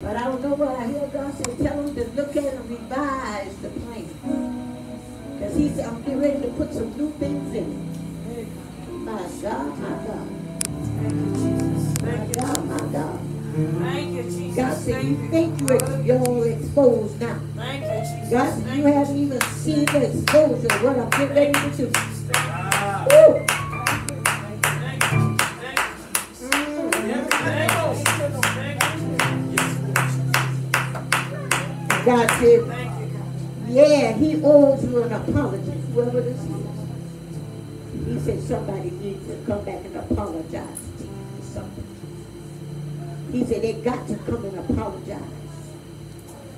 But I don't know what I hear God say. Tell them to look at and revise the plan. Because he said, I'm getting ready to put some new things in it. My God, my God. Thank you, Jesus. My you, God, my God. Thank you, Jesus. God said, you think you're, you're exposed now. Thank you, Jesus. God said, you haven't even seen the exposure of what I'm getting ready to do. Woo! God said, yeah, he owes you an apology, whoever this is. He said somebody needs to come back and apologize to you for something. He said they got to come and apologize.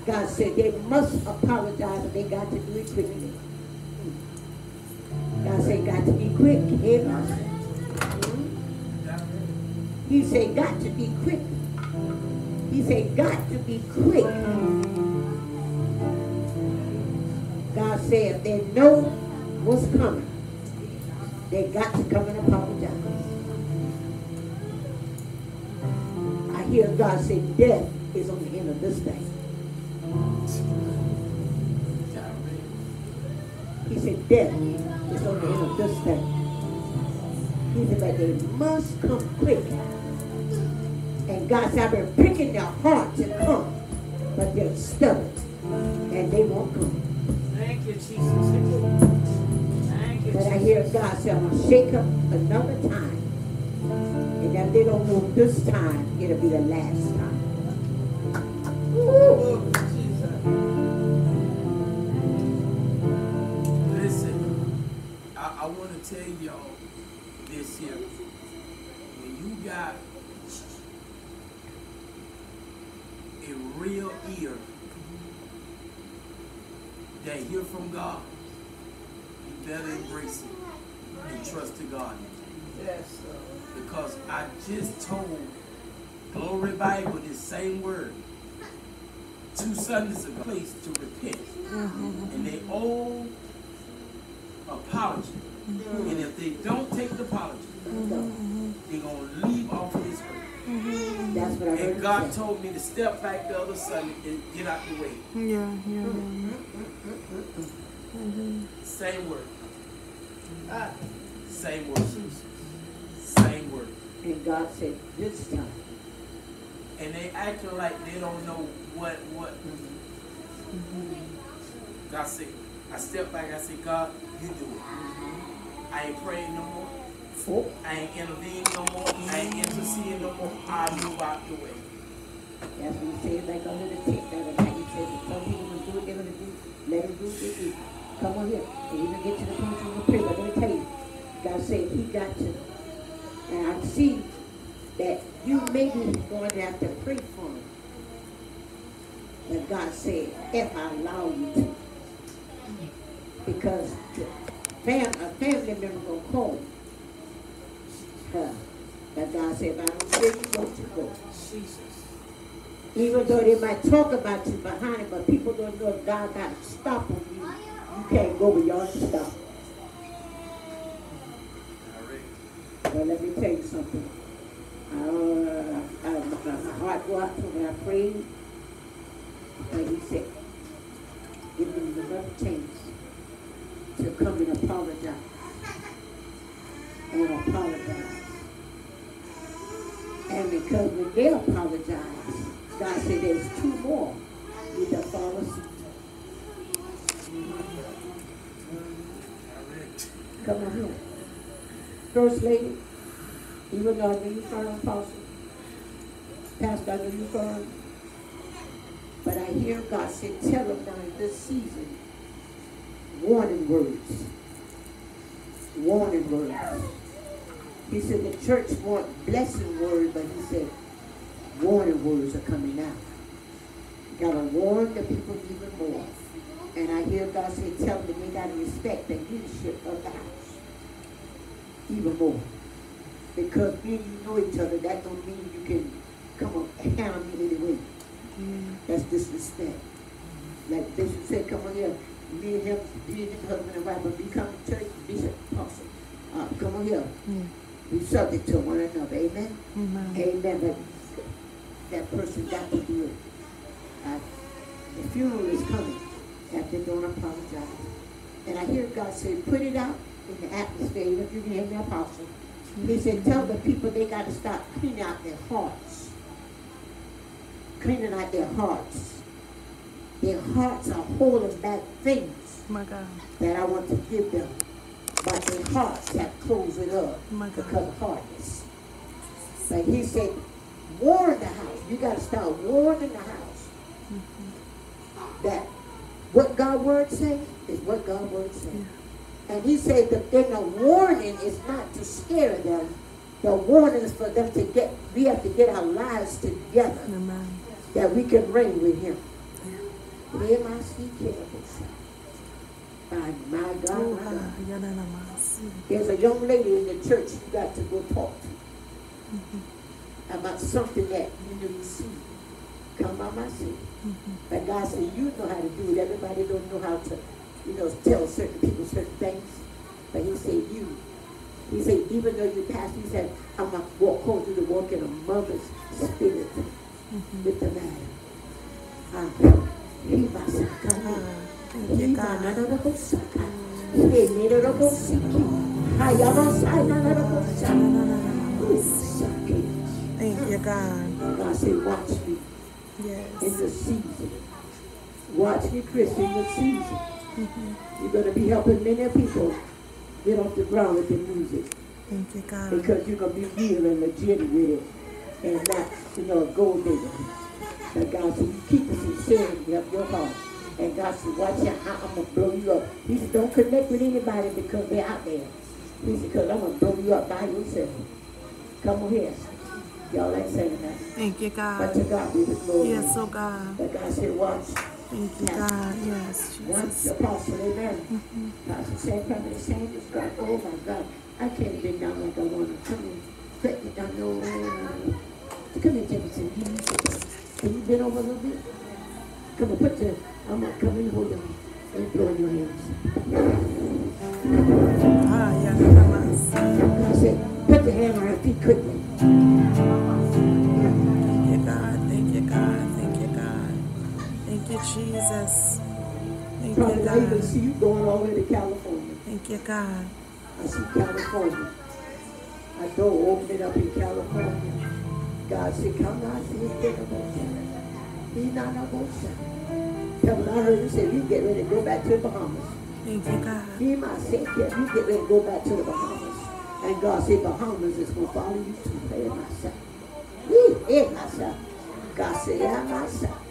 God said they must apologize and they got to do it quickly. God said got to be quick. He said got to be quick. He said got to be quick. Said they know what's coming, they got to come and apologize. I hear God say death is on the end of this thing. He said death is on the end of this thing. He said, but they must come quick. And God said, I've been their heart to come, but they're stubborn. And they won't come. You, Jesus. Thank you, But I hear God say, I'm going to shake up another time. And if they don't move this time, it'll be the last time. Woo. Listen, I, I want to tell y'all this here. When you got a real ear that hear from God, you better embrace it and trust to God. Yes. Because I just told Glory Bible this same word two Sundays ago. Place to repent. Mm-hmm. And they owe apology. Mm-hmm. And if they don't take the apology, mm-hmm. they're going to leave off of this earth. That's what I And God told me to step back the other Sunday and get out the way. Yeah, yeah. Same word. Ah, Same word. Same word. And God said, this time. And they acting like they don't know what what God said. I step back, I say, God, you do it. I ain't praying no more. Oh, I ain't intervening no more. I ain't interceding no more. I move out the way. that's what he said like under the tent the other night. He said, if some people will do what they're going to do, let them do what they do. Come on here. And you can get to the point you pray. But let me tell you, God said he got to. And I see that you may be going to have to pray for him. But God said, if I allow you to. Because the fam, a family member to call her. But God said, if I don't say you go, you go. Jesus. Even though they might talk about you behind it, but people don't know if God got to stop. You can't go beyond the stop. But let me tell you something. Uh, I, my, my heart go to when I prayed. And he said, give them another chance to come and apologize. And apologize. And because when they apologize, God said there's two more need to follow suit. Come on here. First lady, even though I know you firm, apostle, know you firm, but I hear God say, tell them now this season, warning words. Warning words. He said the church want blessing words, but he said warning words are coming out. You gotta warn the people even more. And I hear God say, tell them they gotta respect the leadership of the house even more. Because me and you know each other, that don't mean you can come up and handle me anyway. That's disrespect. Like Bishop said, come on here, me and him, me and his husband and wife, but we come to church, Bishop, apostle, uh, come on here. Yeah. We subject to one another, amen? Amen. Amen. But that person got to do it funeral is coming that they're going to apologize. And I hear God say, put it out in the atmosphere, if you can hear me, apostle. He said, tell the people they got to stop cleaning out their hearts. Cleaning out their hearts. Their hearts are holding back things oh My God. that I want to give them. But their hearts have closed it up oh God. because of hardness. But he said, warn the house. You got to start warning the house. That what God word say is what God word say. And he said that then the warning is not to scare them. The warning is for them to get, we have to get our lives together Amen. that we can reign with him. Hear my My, God, Oh, my God. There's a young lady in the church you got to go talk to about something that you didn't see. Come on, my seat. But God said, you know how to do it. Everybody don't know how to, you know, tell certain people certain things. But he said, you. He said, even though you pass, he said, I'm going to walk home through the walk in a mother's spirit with the man. Ah, he must have come in. Thank you, God. Thank you, God. God said, watch me in the season. Watch me, Chris, in the season. Mm-hmm. You're going to be helping many people get off the ground with the music Thank you, God. because you're going to be real and legit with it and not, you know, a gold digger. But God said, you keep the sincerity of your heart. And God said, watch out I'm going to blow you up. He said, don't connect with anybody because they're out there. He said, because I'm going to blow you up by yourself. Come on here. Y'all ain't saying that. Thank you, But to God. God be the glory. Yes, oh God. But God said, watch. Thank you, God. Yes, Once the apostle, amen. Pastor said, Prophet Sanders, God, oh my God, I can't bend down like I want to. Come in, let me down, no. Come here, Jefferson. Can you, can you bend over a little bit? Come on, put your, I'm going to come in, hold them, and blow your hands. Ah, yananamasi. God said, put the hand on her feet quickly. Thank you, God. Thank you, God. Thank you, God. Thank you, Jesus. Thank you, Probably I even God. see you going all the way to California. Thank you, God. I see California. I door opening up in California. God said, come now, see it get about He not about Tell me, I heard you say you get ready to go back to the Bahamas. Thank you, God. He might say, yeah, you get ready to go back to the Bahamas. And God said, Bahamas is going to follow you too. Hey, myself. Hey, myself. God said, yeah, myself.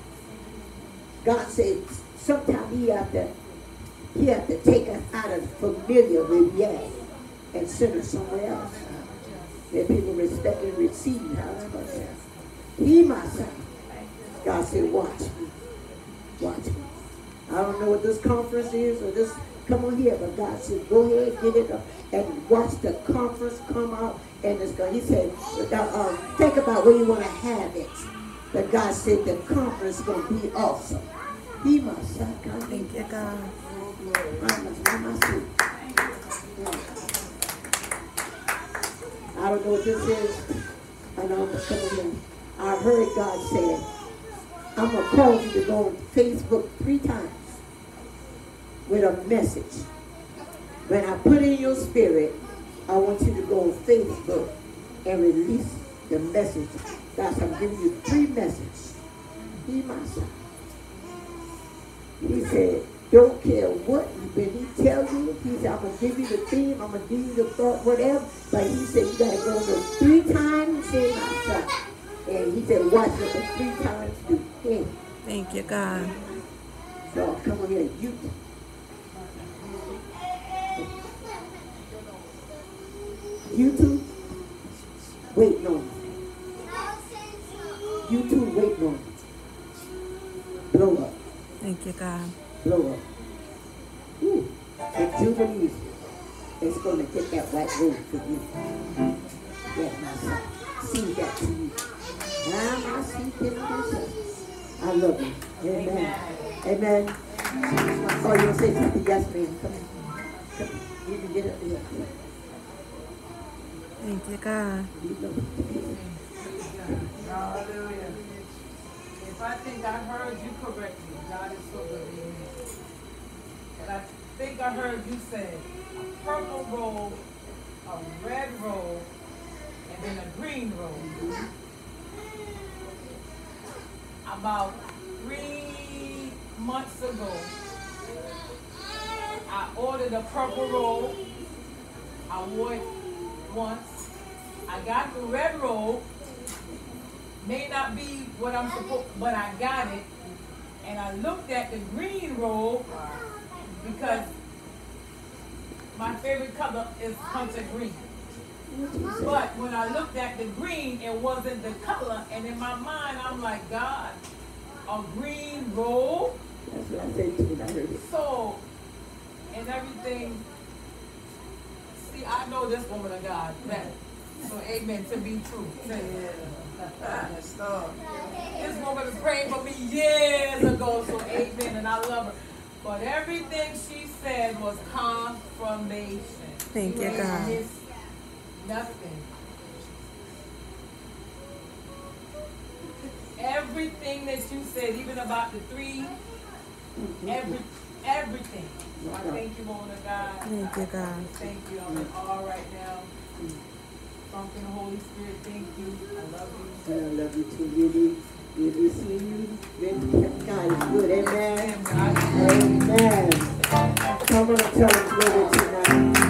God said, sometimes he have to, he have to take us out of familiar where we and send us somewhere else. That people respect and receive how it's going to He myself. God said, watch me. Watch me. I don't know what this conference is or this come on here, but God said, go ahead, get it up and watch the conference come out. And it's going, he said, uh, think about where you want to have it. But God said the conference is going to be awesome. He must have come in. Thank you, God. I must- I must. I don't know what this is. I know I'm coming in. I heard God say, I'm going to call you to go on Facebook three times with a message. When I put in your spirit, I want you to go on Facebook and release the message. That's I'm giving you three messages. Be my son. He said, don't care what when he tell you, he said, I'm gonna give you the theme, I'm gonna give you the thought, whatever. But he said you gotta go there three times, say my son. And he said, watch it for three times do. Hey, Thank you, God. so come on here, you you two waiting on me. You two waiting on. Blow up. Thank you, God. blow up. Ooh, the Jubilees is going to get that white robe for you. Yeah, my son. See that to you. Now I see Jubilees. I love you. Amen. Amen. Oh, you say something? Yes, ma'am. Come on. Come on. You can get up here. Thank you, God. Know. But I think I heard you correctly. God is so good. But I think I heard you say a purple robe, a red robe, and then a green robe. About three months ago, I ordered a purple robe. I wore it once. I got the red robe. May not be what I'm supposed, but I got it. And I looked at the green robe because my favorite color is hunter green. But when I looked at the green, it wasn't the color. And in my mind, I'm like, God, a green robe? That's what I said to you when I heard it. So, and everything. See, I know this woman of God better. So, amen, to be true. Yes, Lord. This woman has prayed for me years ago, so amen, and I love her. But everything she said was confirmation. Thank you, ain't God. Nothing. Everything that you said, even about the three, every, everything. I thank you, woman of God. Thank you, God. Thank you. I'm in awe right now. Drunk in the Holy Spirit, thank you. I love you. And I love you too, really, really see you. Really, God is good, amen. And God is Amen. Come on, tell us, glory tonight.